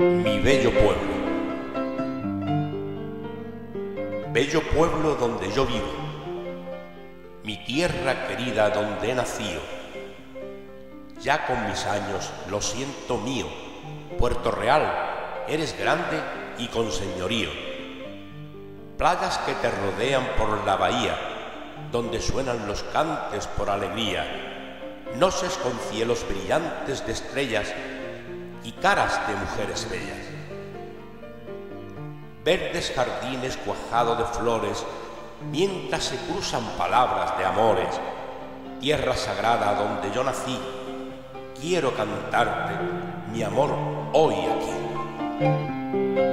Mi bello pueblo. Bello pueblo donde yo vivo, mi tierra querida donde he nacido. Ya con mis años lo siento mío, Puerto Real, eres grande y con señorío. Playas que te rodean por la bahía, donde suenan los cantes por alegría, noces con cielos brillantes de estrellas y caras de mujeres bellas. Verdes jardines cuajados de flores, mientras se cruzan palabras de amores, tierra sagrada donde yo nací, quiero cantarte mi amor hoy aquí.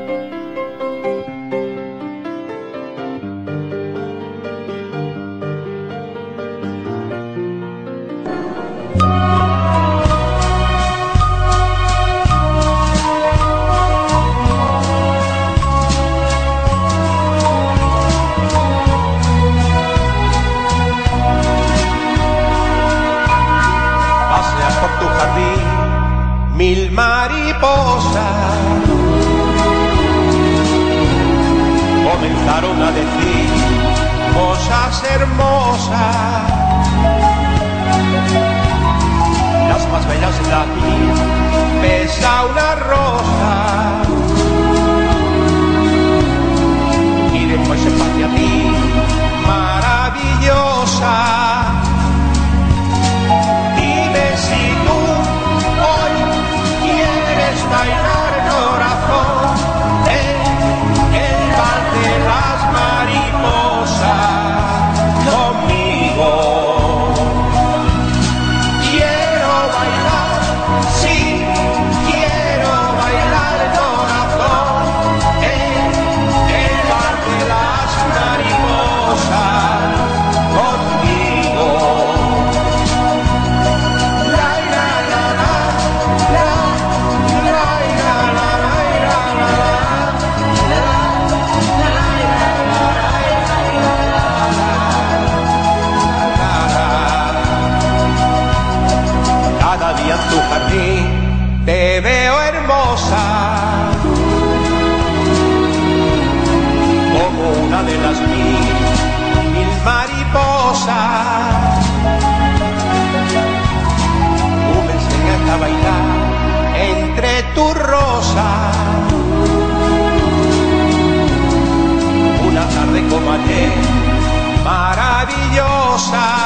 Comenzaron a decir cosas hermosas. mostrar.